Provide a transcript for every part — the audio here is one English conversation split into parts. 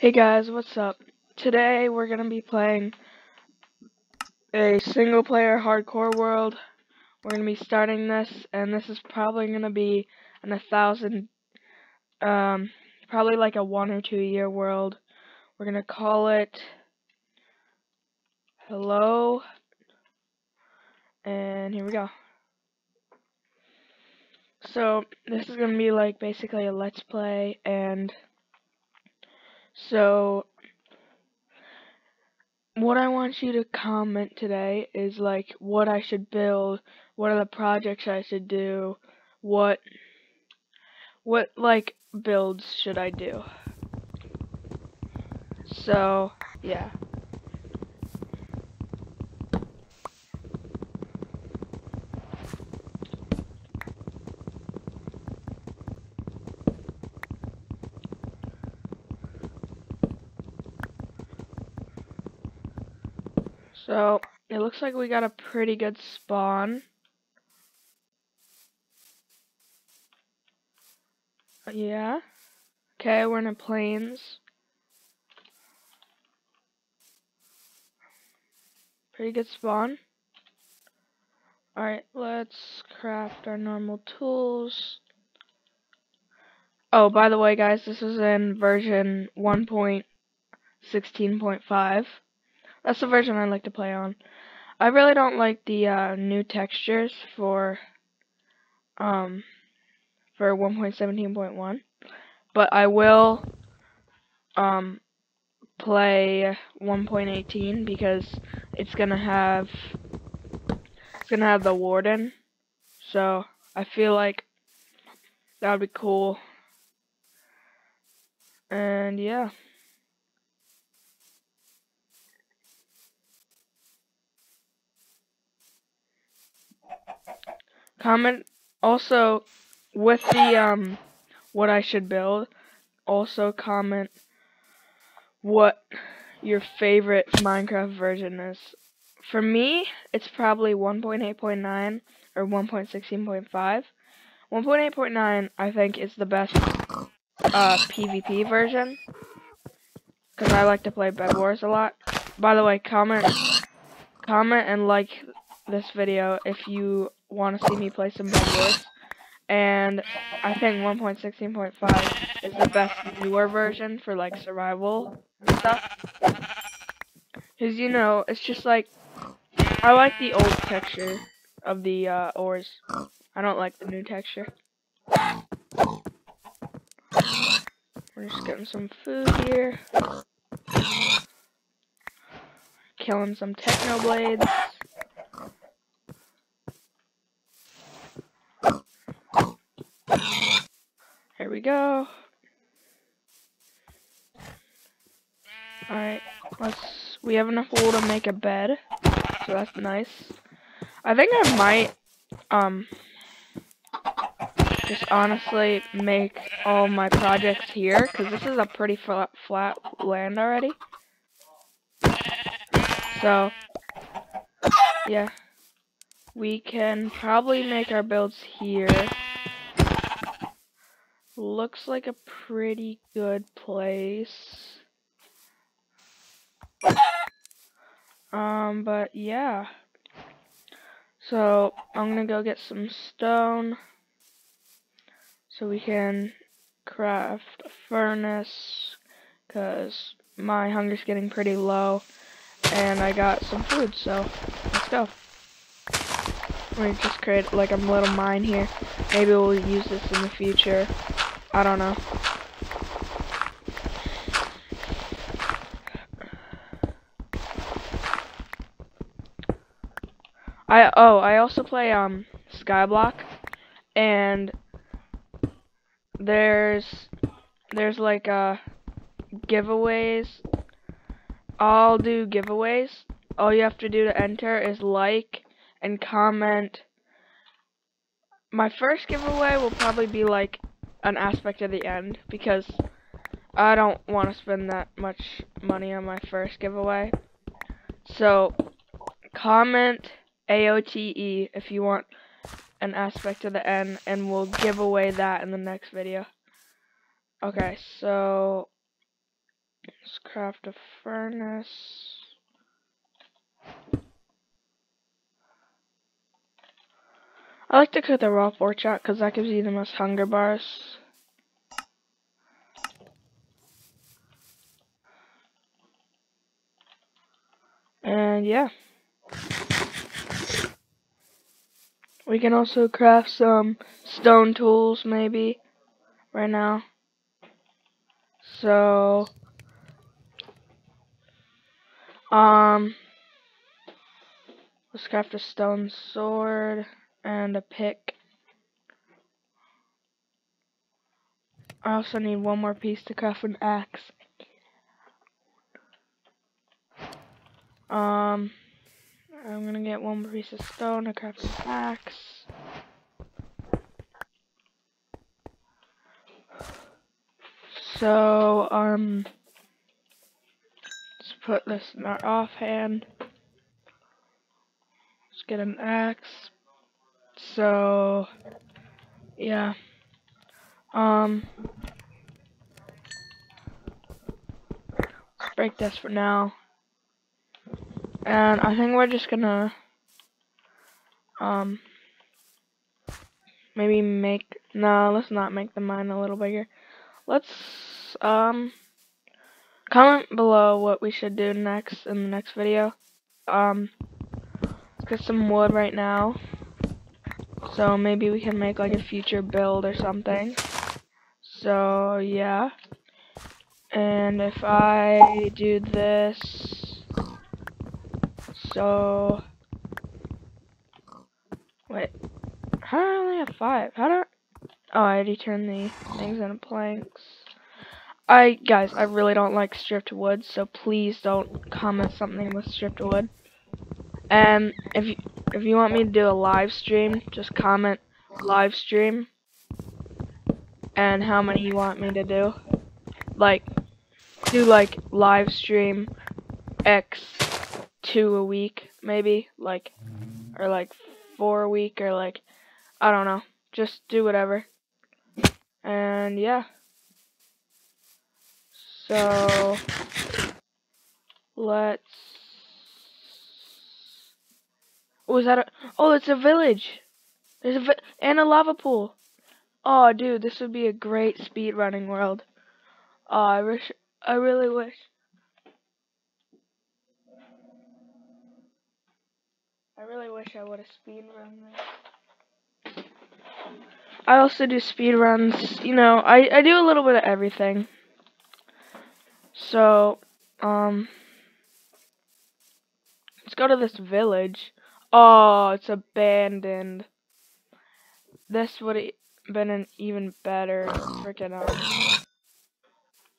Hey guys, what's up? Today we're gonna be playing a single player hardcore world. We're gonna be starting this, and this is probably gonna be an a thousand, um, probably like a one or two year world. We're gonna call it Hello, and here we go. So this is gonna be like basically a let's play, and so what I want you to comment today is like what I should build, what are the projects I should do, what what like builds should I do. So, yeah. So, it looks like we got a pretty good spawn. Yeah. Okay, we're in the plains. Pretty good spawn. Alright, let's craft our normal tools. Oh, by the way, guys, this is in version 1.16.5. That's the version I like to play on. I really don't like the uh, new textures for um for 1.17.1, but I will um play 1.18 because it's gonna have it's gonna have the warden, so I feel like that would be cool. And yeah. Comment also with the um what I should build. Also comment what your favorite Minecraft version is. For me, it's probably 1.8.9 or 1.16.5. 1.8.9 I think is the best uh, PvP version because I like to play Bed Wars a lot. By the way, comment comment and like this video if you want to see me play some Bed Wars. And I think 1.16.5 is the best newer version for like survival and stuff. Because you know, it's just like I like the old texture of the uh, ores. I don't like the new texture. We're just getting some food here. Killing some Technoblades. Here we go. Alright, let's, we have enough wool to make a bed, so that's nice. I think I might, um, just honestly make all my projects here, because this is a pretty flat, flat land already. So, yeah. We can probably make our builds here. Looks like a pretty good place. Um, but yeah. So, I'm gonna go get some stone. So we can craft a furnace. Because my hunger's getting pretty low. And I got some food, so let's go. We just create like a little mine here. Maybe we'll use this in the future. I don't know. I oh I also play um Skyblock and there's there's like uh giveaways. I'll do giveaways. All you have to do to enter is like and comment. My first giveaway will probably be like an aspect of the end because I don't want to spend that much money on my first giveaway. So comment AOTE if you want an aspect of the end and we'll give away that in the next video. Okay, so Let's craft a furnace. I like to cook the raw pork chop because that gives you the most hunger bars. And yeah. We can also craft some stone tools maybe right now. So um let's craft a stone sword and a pick. I also need one more piece to craft an axe. Um, I'm gonna get one more piece of stone to craft an axe. So, um, let's put this in our offhand. Let's get an axe. So, yeah. Um, break this for now. And I think we're just gonna, um, maybe make, no, let's not make the mine a little bigger. Let's, um, comment below what we should do next in the next video. Um, let's get some wood right now. So maybe we can make like a future build or something. So yeah. And if I do this, so wait, how do I only have five? How do I, oh I already turned the things into planks. I guys, I really don't like stripped wood, so please don't comment something with stripped wood. And if you if you want me to do a live stream, just comment live stream and how many you want me to do. Like do like live stream X two a week maybe like or like four a week or like I don't know. Just do whatever. And yeah. So let's Is that a... Oh, it's a village. There's a and a lava pool. Oh, dude, this would be a great speedrunning world. Oh, I wish... I really wish... I really wish I would have speedrun this. I also do speedruns. You know, I, I do a little bit of everything. So, um... Let's go to this village. Oh, it's abandoned. This would have been an even better freaking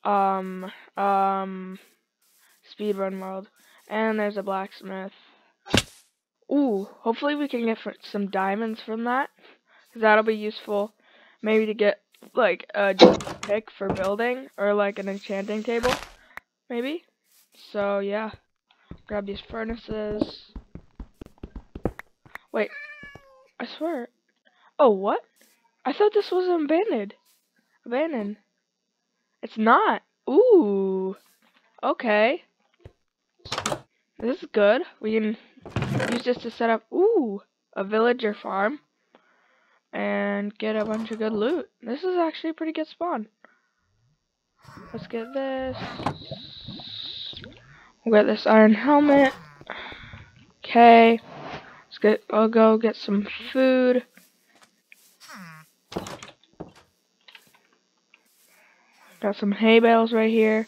um um um speedrun world. And there's a blacksmith. Ooh, hopefully we can get some diamonds from that. Cause that'll be useful. Maybe to get like a pick for building or like an enchanting table. Maybe. So yeah. Grab these furnaces. Wait. I swear. Oh, what? I thought this was abandoned. Abandoned. It's not. Ooh. Okay. This is good. We can use this to set up, ooh, a villager farm. And get a bunch of good loot. This is actually a pretty good spawn. Let's get this. We'll get this iron helmet. Okay. Get, I'll go get some food. Got some hay bales right here.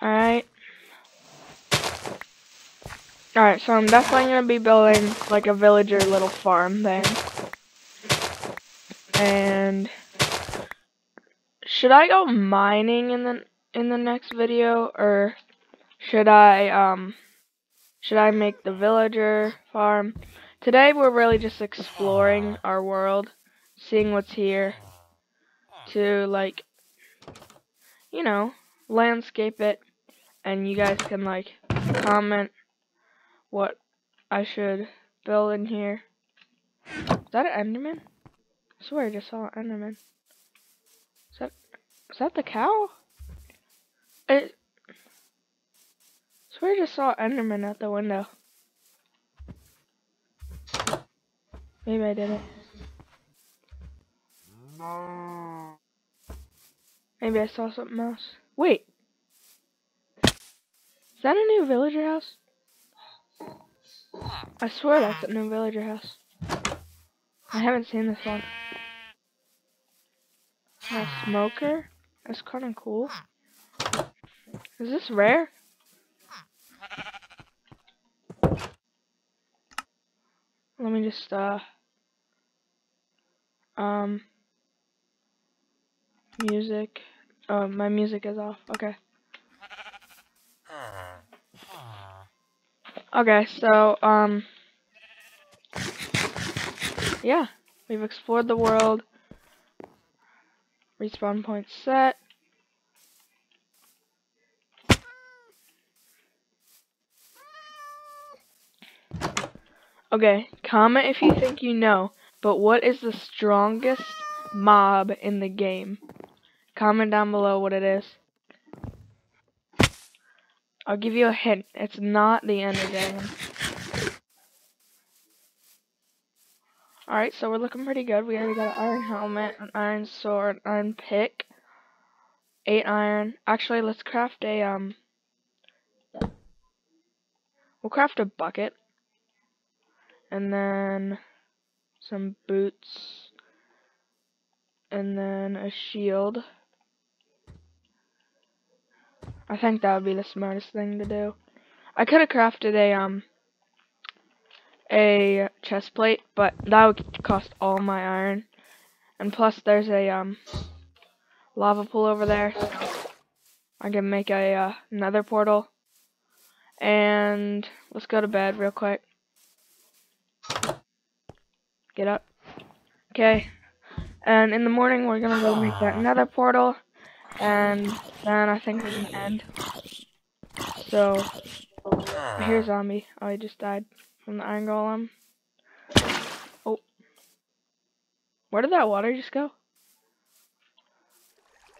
Alright. Alright, so I'm definitely going to be building like a villager little farm thing. And should I go mining in the in the next video or should I, um, should I make the villager farm? Today we're really just exploring our world, seeing what's here, to, like, you know, landscape it, and you guys can, like, comment what I should build in here. Is that an Enderman? I swear I just saw an Enderman. Is that, is that the cow? It. I swear I just saw Enderman at the window. Maybe I didn't. Maybe I saw something else. Wait. Is that a new villager house? I swear that's a new villager house. I haven't seen this one. A smoker? That's kind of cool. Is this rare? Let me just, uh, um, music. Oh, my music is off. Okay. Okay, so, um, yeah, we've explored the world. Respawn point set. Okay, comment if you think you know, but what is the strongest mob in the game? Comment down below what it is. I'll give you a hint. It's not the Ender Dragon. Alright, so we're looking pretty good. We already got an iron helmet, an iron sword, iron pick, eight iron. Actually, let's craft a, um, we'll craft a bucket, and then some boots, and then a shield. I think that would be the smartest thing to do. I could have crafted a, um, a chest plate, but that would cost all my iron. And plus, there's a um, lava pool over there. I can make a uh, nether portal. And let's go to bed real quick. Get up. Okay. And in the morning, we're gonna go make that nether portal. And then I think we can end. So, here's zombie. Oh, he just died from the iron golem. Oh. Where did that water just go?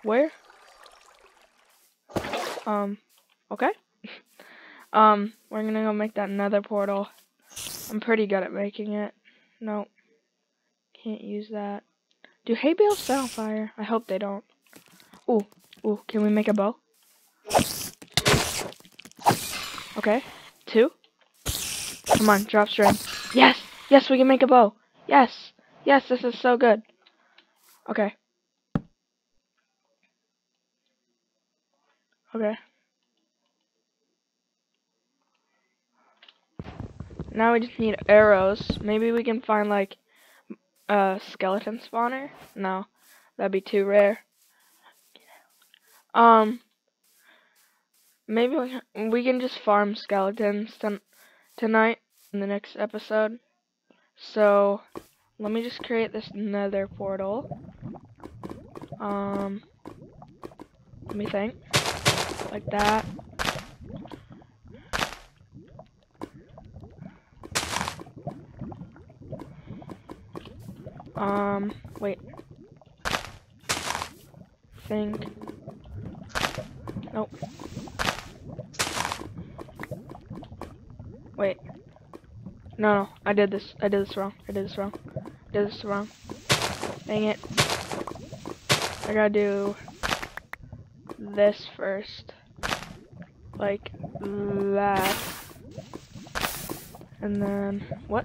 Where? Um, okay. um, we're gonna go make that nether portal. I'm pretty good at making it. Nope. Can't use that. Do hay bales set on fire? I hope they don't. Ooh, ooh, can we make a bow? Okay, two. Come on, drop string. Yes! Yes, we can make a bow. Yes! Yes, this is so good. Okay. Okay. Now we just need arrows. Maybe we can find like a skeleton spawner. No, that'd be too rare. Um, maybe we can, just farm skeletons tonight in the next episode. So, let me just create this nether portal. Um, let me think. Like that. Um, wait. Think. Nope. Wait. No, no, I did this. I did this wrong. I did this wrong. I did this wrong. Dang it. I gotta do this first. Like that. And then, what?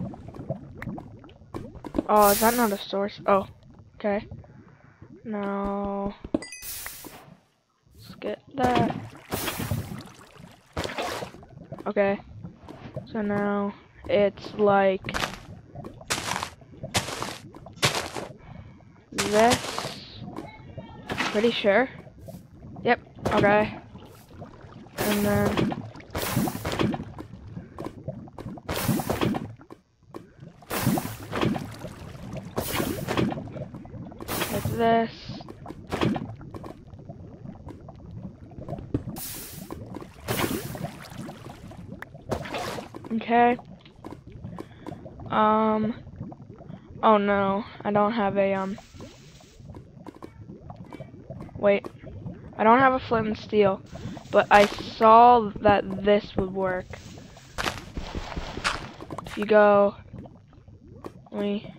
Oh, is that not a source? Oh, okay. Now, let's get that. Okay. So now it's like this. Pretty sure. Yep. Okay. And then like this. Okay. Um. Oh no, I don't have a um. Wait. I don't have a flint and steel, but I saw that this would work. If you go, we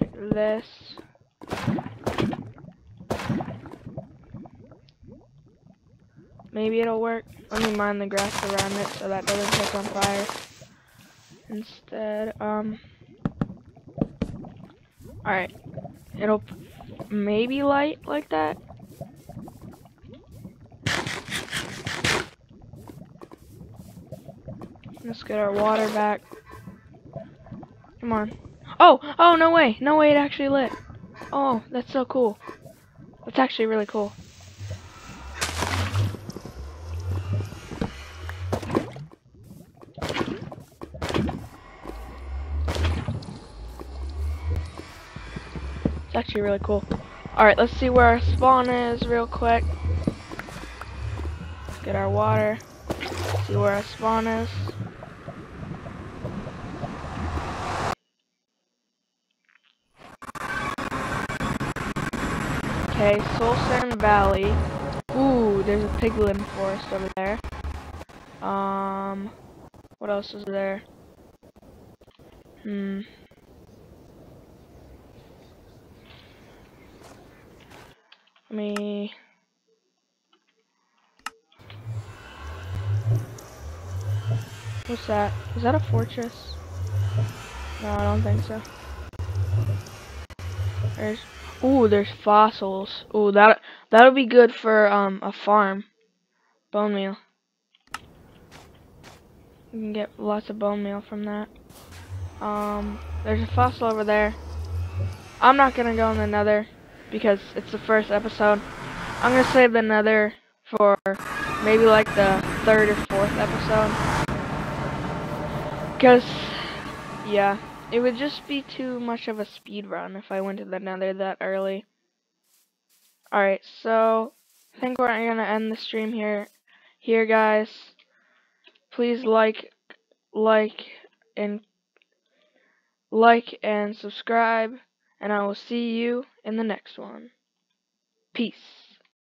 like this. Maybe it'll work. Let me mine the grass around it so that doesn't catch on fire. Instead, um, alright. It'll maybe light like that. Let's get our water back. Come on. Oh! Oh, no way! No way it actually lit. Oh, that's so cool. That's actually really cool. It's actually really cool. Alright, let's see where our spawn is real quick. Let's get our water. See where our spawn is. Okay, Soul Sand Valley. Ooh, there's a piglin forest over there. Um, what else is there? Hmm. Let me. What's that? Is that a fortress? No, I don't think so. There's ooh, there's fossils. Ooh, that that'll be good for um a farm. Bone meal. You can get lots of bone meal from that. Um, there's a fossil over there. I'm not gonna go in the nether because it's the first episode. I'm gonna save the nether for maybe like the third or fourth episode. Because, yeah, it would just be too much of a speed run if I went to the nether that early. Alright, so I think we're gonna end the stream here here guys. Please like like and like and subscribe and I will see you in the next one. Peace.